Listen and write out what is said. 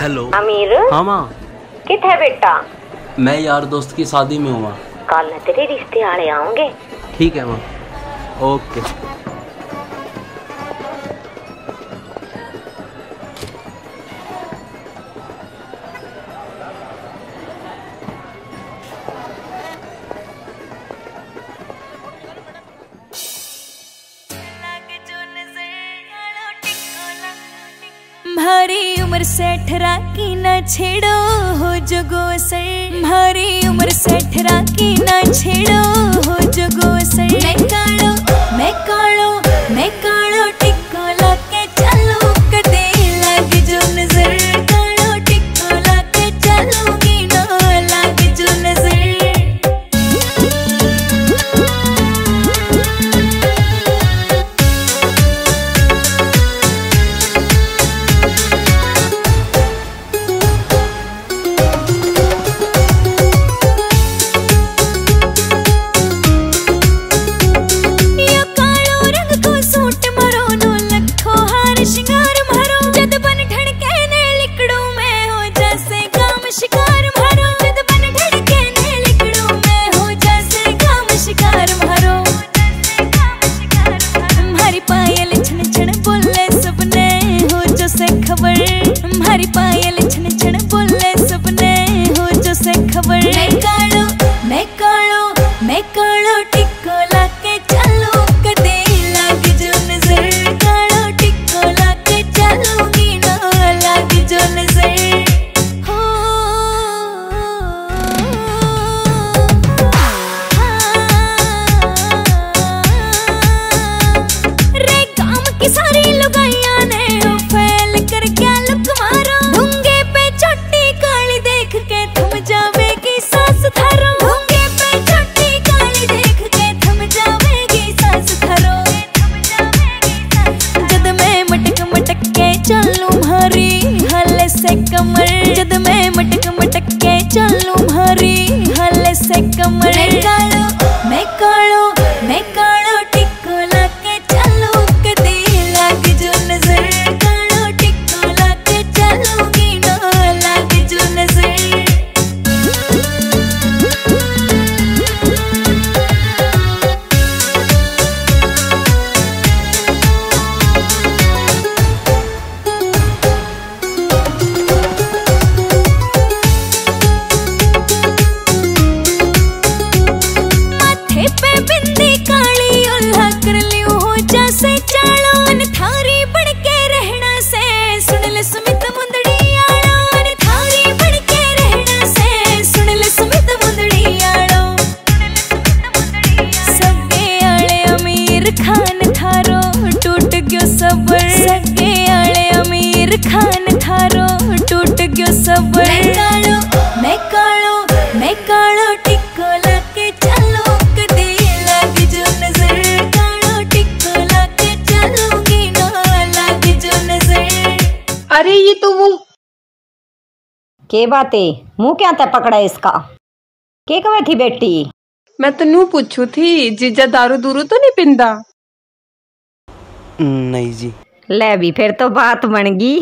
Hello अमीर? हाँ माँ। कित है बेटा? मैं यार दोस्त की शादी में हूँ माँ। कल न तेरे रिश्ते आले आऊँगे। ठीक है माँ। ओके। भारी उम्र से ठरा की न छेड़ो हो जगो से हमारी उम्र से ठरा की न छेड़ो हो जगो हमारी मैं कालो मैं कालो खान थारो टूट गयो सबर। मैं कालो मैं कालो मैं कालो टिक्को लाके चलो। कदे लग जो नज़र कालो टिक्को लाके चलूँगी ना लग जो नज़र। अरे ये तो वो के बातें? मुँह क्या था पकड़ा इसका? के कवे थी बेटी? मैं तो नू पूछू थी जीजा दारू दूरू तो नहीं पिंदा? नहीं जी। ले भी फिर तो बात बन गई।